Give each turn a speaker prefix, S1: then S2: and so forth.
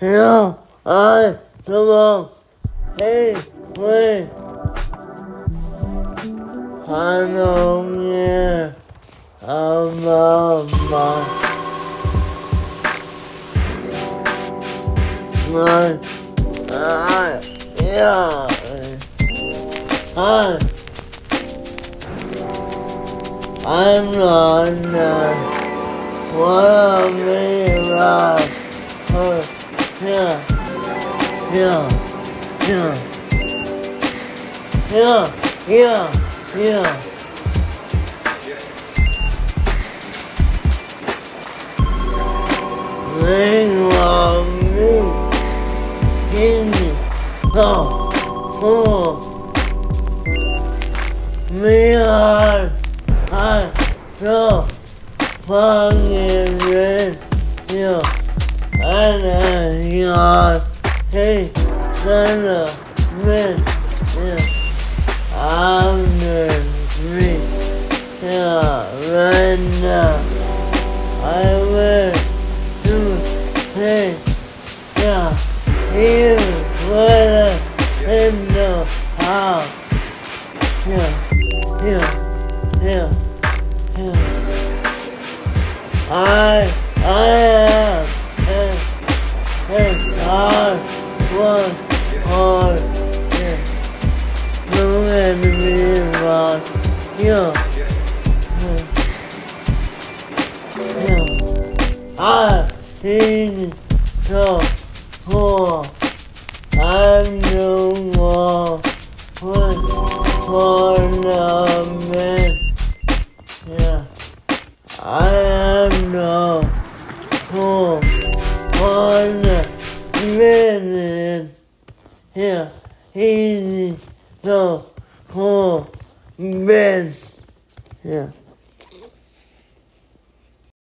S1: Yeah, I come on. Hey, wait. I know, yeah. I'm a my. My, I, yeah. I, I'm not, uh, what a? Her, yeah, yeah, yeah, yeah, yeah, yeah. Ring of me, give me, oh, oh, me, I, I, no, fucking red, yeah, I, yeah, hey, of man, yeah, I'm me, yeah, right now, I will do, hey, yeah, you will him know how, yeah, yeah, yeah, yeah. I, I am, and I was hard. No enemy around, poor. I'm no more ornament. Yeah. I am no poor ornament. Yeah. He's so poor. Yeah.